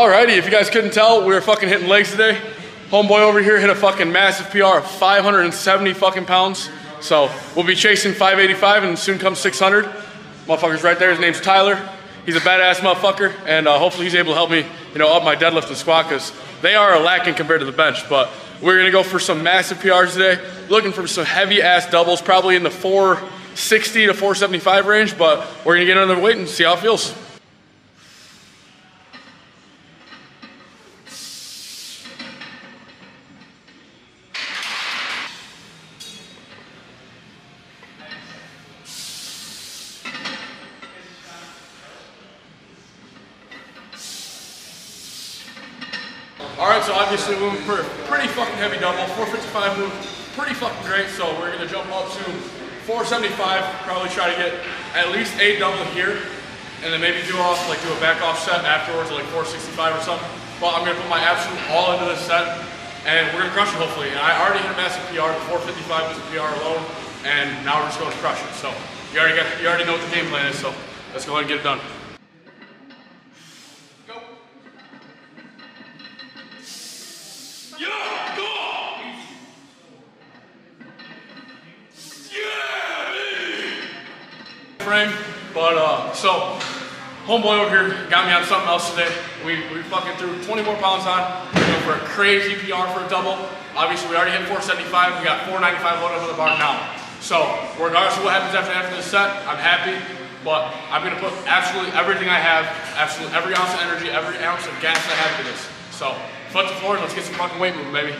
Alrighty, if you guys couldn't tell, we were fucking hitting legs today. Homeboy over here hit a fucking massive PR of 570 fucking pounds. So we'll be chasing 585 and soon comes 600. Motherfucker's right there. His name's Tyler. He's a badass motherfucker, and uh, hopefully he's able to help me, you know, up my deadlift and squat because they are lacking compared to the bench. But we're gonna go for some massive PRs today. Looking for some heavy ass doubles, probably in the 460 to 475 range. But we're gonna get under the weight and see how it feels. All right, so obviously we moved for a pretty fucking heavy double. 455 move, pretty fucking great. So we're gonna jump up to 475, probably try to get at least a double here, and then maybe do off, like do a back off set afterwards, like 465 or something. But I'm gonna put my absolute all into this set, and we're gonna crush it hopefully. And I already hit a massive PR, the 455 was a PR alone, and now we're just to crush it. So you already got, you already know what the game plan is, so let's go ahead and get it done. Frame, but uh, so homeboy over here got me on something else today. We, we fucking threw 20 more pounds on. We're going for a crazy PR for a double. Obviously, we already hit 475. We got 495 loaded on the bar now. So, regardless of what happens after after this set, I'm happy. But I'm gonna put absolutely everything I have, absolutely every ounce of energy, every ounce of gas I have into this. So, foot to floor, let's get some fucking weight moving, baby.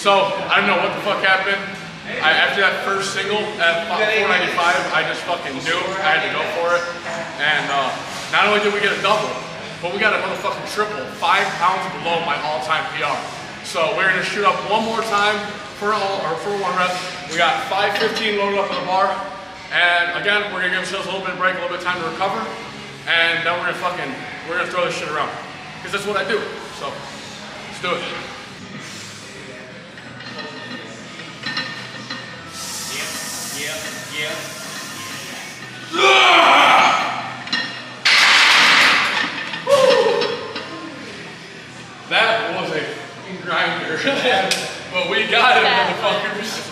So I don't know what the fuck happened. I, after that first single at 495, I just fucking knew I had to go for it. And uh, not only did we get a double, but we got a motherfucking triple, five pounds below my all-time PR. So we're gonna shoot up one more time for all or for one rep. We got 515 loaded up on the bar. And again, we're gonna give ourselves a little bit of break, a little bit of time to recover. And then we're gonna fucking, we're gonna throw this shit around. Because that's what I do. So let's do it. That was a grinder. but we got it, motherfuckers.